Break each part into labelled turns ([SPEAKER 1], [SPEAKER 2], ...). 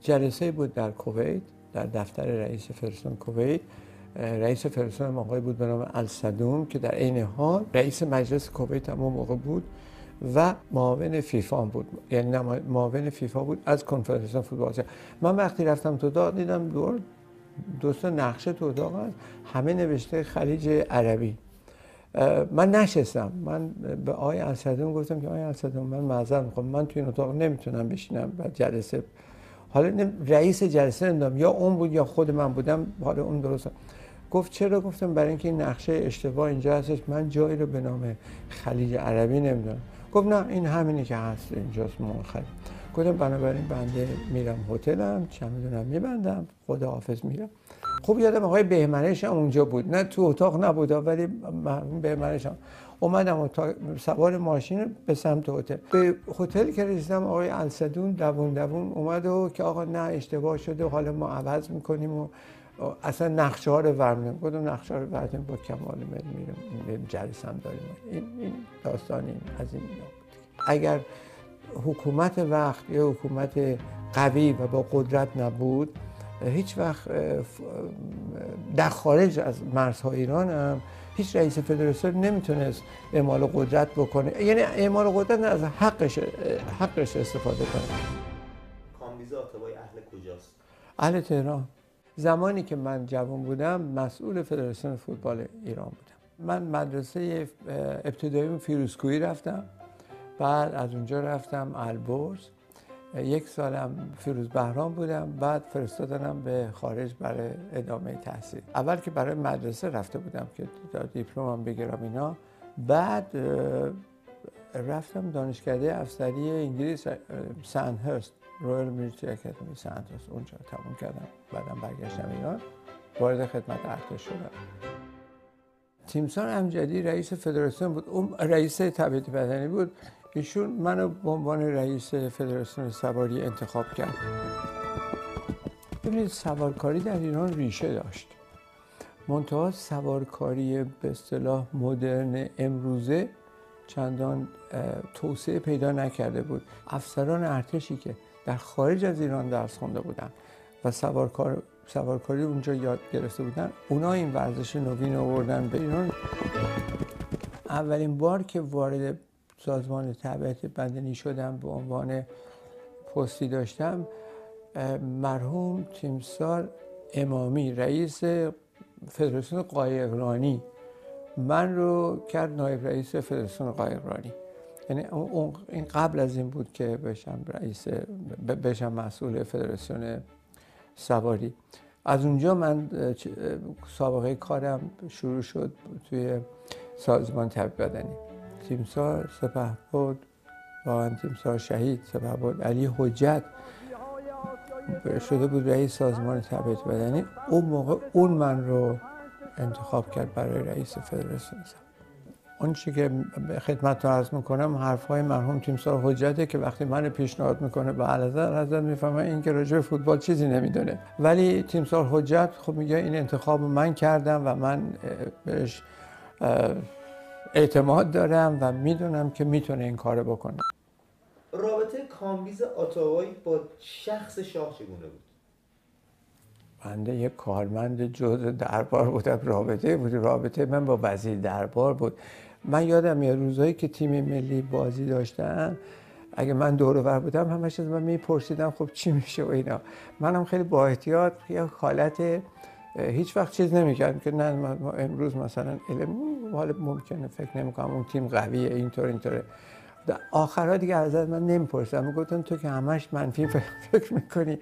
[SPEAKER 1] جلسه بود در کویت در دفتر رئیس فدراسیون کویت. رئیس فدراسیون موقعی بود به نام الصدوم که در عین حال رئیس مجلس کویت هم موقع بود و معاون فیفا بود. یعنی معاون فیفا بود از کنفدراسیون فوتبال من وقتی رفتم تو داغ دیدم دور دوست نقشه تو اتاق همه نوشته خلیج عربی. من نشستم. من به آقای الصدوم گفتم که آقای الصدوم من معذرت می‌خوام. من توی این اتاق نمی‌تونم بشینم و جلسه حالا رئیس جلسه نمی‌دونم یا اون بود یا خود من بودم حالا اون درست گفت چرا؟ گفتم برای اینکه این نقشه اشتباه اینجا هستش. من جایی رو به نام خلیج عربی نمی‌دونم. گفت نه این همینی که هست اینجاست خلیج. گفتم بنابراین بنده میرم هتلم چمدونم میبندم خدا حافظ میرم. خوب یادم آقای بهمنش هم اونجا بود. نه تو اتاق نبود ولی بهمنش هم. اومدم سوار ماشین به سمت هتل. به هتل که رسیدم آقای الصدون دوون دوون اومد و که آقا نه اشتباه شده حالا ما عوض می‌کنیم و اصلا نقشه ها رو ورمیم. گفتم نقشه ها رو ورمیم با کمال میل میرم جلسه هم داریم. این, این داستان این از این اگر حکومت وقت یا حکومت قوی و با قدرت نبود هیچ وقت در خارج از مرزهای ایران هم هیچ رئیس فدراسیون نمی‌تونست اعمال قدرت بکنه. یعنی اعمال قدرت از حقش حقش استفاده کنه.
[SPEAKER 2] کامبیز آتابای اهل کجاست؟
[SPEAKER 1] اهل تهران. زمانی که من جوان بودم مسئول فدراسیون فوتبال ایران بودم. من مدرسه ابتدایی فیروزکوهی رفتم. بعد از اونجا رفتم البرز. یک سالم فیروز بهرام بودم بعد فرستادنم به خارج برای ادامه تحصیل. اول که برای مدرسه رفته بودم که دیپلمم بگیرم اینا. بعد رفتم دانشکده افسری انگلیس هرست رویل میلیتری اکادمی هرست اونجا تموم کردم. بعدم برگشتم ایران. وارد خدمت ارتش شدم. تیمسار امجدی رئیس فدراسیون بود. اون رئیس تبعیض بدنی بود. ایشون منو به عنوان رئیس فدراسیون سواری انتخاب کرد. ببینید سوارکاری در ایران ریشه داشت. منتها سوارکاری به اصطلاح مدرن امروزه چندان توسعه پیدا نکرده بود. افسران ارتشی که در خارج از ایران درس خونده بودن و سوارکار سوارکاری اونجا یاد گرفته بودن اونا این ورزش نوین آوردن به ایران. اولین بار که وارد سازمان تبعیت بدنی شدم به عنوان پستی داشتم. مرحوم تیمسار امامی رئیس فدراسیون قایقرانی. من رو کرد نایب رئیس فدراسیون قایقرانی. یعنی این قبل از این بود که بشم رئیس بشم مسئول فدراسیون سواری. از اونجا من سابقه کارم شروع شد توی سازمان تبعیت بدنی. تیمسار سپه بود واقعا تیمسار شهید سپه بود علی حجت شده بود رئیس سازمان تبعیت بدنی. اون موقع اون من رو انتخاب کرد برای رئیس فدراسیون اون چی که خدمت رو عرض می‌کنم حرف های مرحوم تیمسار حجته که وقتی من پیشنهاد می‌کنه به علازر حضرت می‌فهمه این که راجع فوتبال چیزی نمی‌دونه. ولی تیمسار حجت خب میگه این انتخاب من کردم و من بهش اعتماد دارم و می‌دونم که می‌تونه این کارو بکنه.
[SPEAKER 2] رابطه کامبیز آتاوایی با شخص شاه چگونه بود؟
[SPEAKER 1] بنده یک کارمند جز دربار بودم رابطه بود. رابطه من با وزیر دربار بود. من یادم یه روزایی که تیم ملی بازی داشتن اگه من دور ور بودم همش از من میپرسیدم خب چی میشه و اینا. منم خیلی با احتیاط یه حالت هیچ وقت چیز نمی‌کردم که نه امروز مثلا علم حالا ممکنه فکر نمی‌کنم اون تیم قویه اینطور اینطوره آخرها دیگه از من نمی‌پرسم گفتم تو که همش منفی فکر می‌کنی.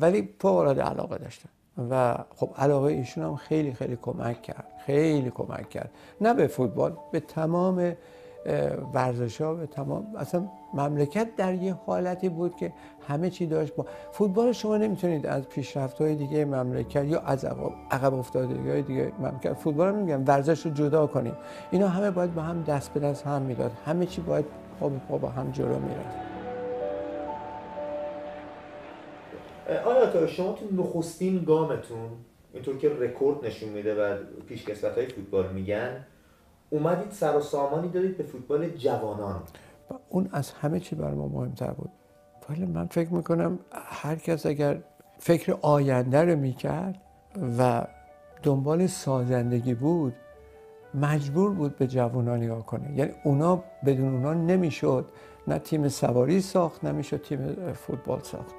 [SPEAKER 1] ولی فوق علاقه داشتم و خب علاقه ایشون هم خیلی خیلی کمک کرد. خیلی کمک کرد. نه به فوتبال به تمام ورزش ها به تمام اصلا مملکت در یه حالتی بود که همه چی داشت. با فوتبال شما نمی‌تونید از پیشرفت های دیگه مملکت یا از عقب افتادگی های دیگه مملکت فوتبال نمیگم ورزش رو جدا کنیم اینا همه باید با هم دست به دست هم می‌داد. همه چی باید پا به پا با هم جلو می‌رفت.
[SPEAKER 2] آیا شما تو نخستین گامتون اینطور که رکورد نشون میده و پیشکسوت های فوتبال میگن اومدید سر و سامانی دادید به فوتبال جوانان.
[SPEAKER 1] اون از همه چی بر ما مهمتر بود. ولی من فکر می‌کنم هر کس اگر فکر آینده رو می‌کرد و دنبال سازندگی بود مجبور بود به جوانان نگاه کنه. یعنی اونا بدون اونا نمی‌شد. نه تیم سواری ساخت نمی‌شد تیم فوتبال ساخت.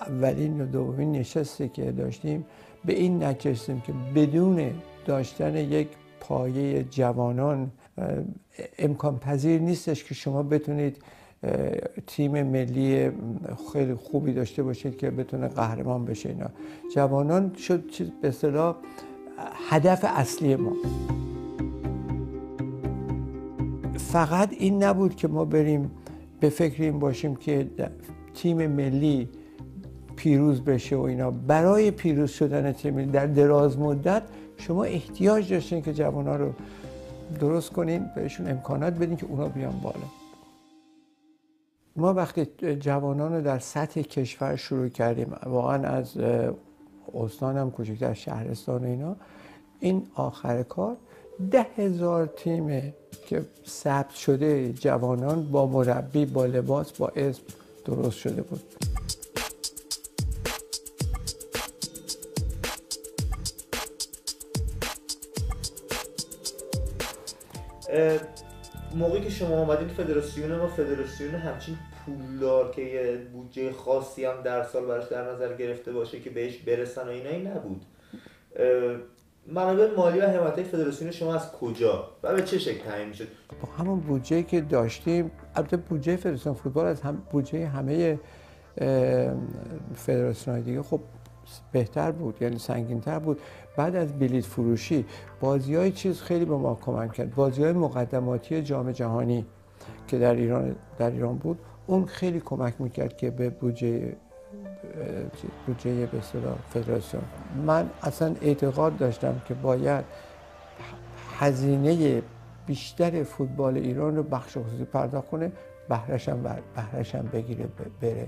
[SPEAKER 1] اولین و دومین نشستی که داشتیم به این نچستیم که بدون داشتن یک پایه جوانان امکان پذیر نیستش که شما بتونید تیم ملی خیلی خوبی داشته باشید که بتونه قهرمان بشه اینا. جوانان شد به اصطلاح هدف اصلی ما. فقط این نبود که ما بریم به فکر این باشیم که تیم ملی پیروز بشه و اینا. برای پیروز شدن تیم در دراز مدت شما احتیاج داشتین که جوان رو درست کنین بهشون امکانات بدین که اونا بیان بالا. ما وقتی جوانان رو در سطح کشور شروع کردیم واقعا از استانم کوچکتر شهرستان و اینا این آخر کار ده هزار تیم که ثبت شده جوانان با مربی با لباس با اسم درست شده بود.
[SPEAKER 2] موقعی که شما آمدین فدراسیون ما فدراسیون همچین پولدار که یه بودجه خاصی هم در سال براش در نظر گرفته باشه که بهش برسن و اینایی نبود. منابع مالی و حمایت فدراسیون شما از کجا؟ و به چه شکل تعیین می‌شد؟
[SPEAKER 1] با همون بودجه که داشتیم البته بودجه فدراسیون فوتبال از هم بودجه همه فدراسیون دیگه خب بهتر بود یعنی سنگینتر بود. بعد از بلیت فروشی بازی های چیز خیلی به ما کمک کرد. بازی های مقدماتی جام جهانی که در ایران در ایران بود اون خیلی کمک می‌کرد که به بودجه بودجه به فدراسیون. من اصلا اعتقاد داشتم که باید هزینه بیشتر فوتبال ایران رو بخش خصوصی پرداخت کنه بهرشم بهرشم بگیره بره.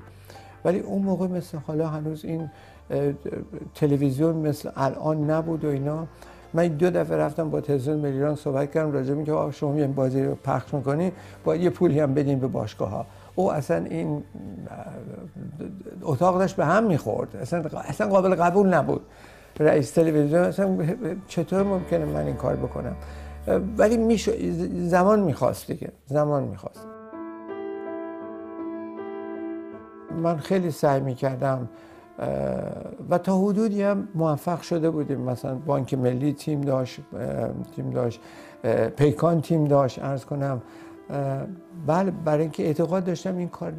[SPEAKER 1] ولی اون موقع مثل حالا هنوز این تلویزیون مثل الان نبود و اینا. من دو دفعه رفتم با تلویزیون ملیران صحبت کردم راجع به که شما یه بازی رو پخش می‌کنی باید یه پولی هم بدین به باشگاه ها او اصلا این اتاق داشت به هم می‌خورد. اصلا, اصلا قابل قبول نبود. رئیس تلویزیون اصلا چطور ممکنه من این کار بکنم؟ ولی میشو زمان می‌خواست دیگه. زمان می‌خواست. من خیلی سعی می‌کردم و تا حدودی هم موفق شده بودیم. مثلا بانک ملی تیم داشت تیم داشت پیکان تیم داشت ارز کنم. بله برای اینکه اعتقاد داشتم این کار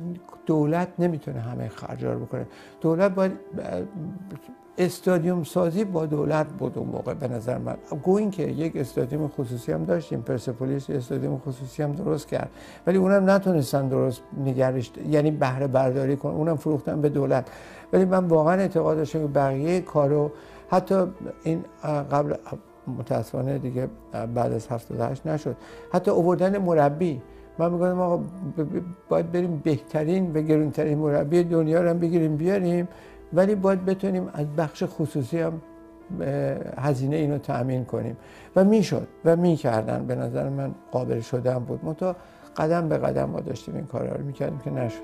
[SPEAKER 1] دولت نمی‌تونه همه خرجا رو بکنه. دولت باید استادیوم سازی با دولت بود اون موقع به نظر من. گوین که یک استادیوم خصوصی هم داشتیم پرسپولیس استادیوم خصوصی هم درست کرد. ولی اونم نتونستن درست نگرش یعنی بهره برداری کنن. اونم فروختن به دولت. ولی من واقعا اعتقاد داشتم که بقیه کارو حتی این قبل متاسفانه دیگه بعد از 78 نشد. حتی اووردن مربی من میگم آقا باید بریم بهترین و گرونترین مربی دنیا رو هم بگیریم بیاریم. ولی باید بتونیم از بخش خصوصی هم هزینه اینو تأمین کنیم. و می‌شد و می‌کردن. به نظر من قابل شدن بود. منتها قدم به قدم ما داشتیم این کارا رو می‌کردیم که نشد.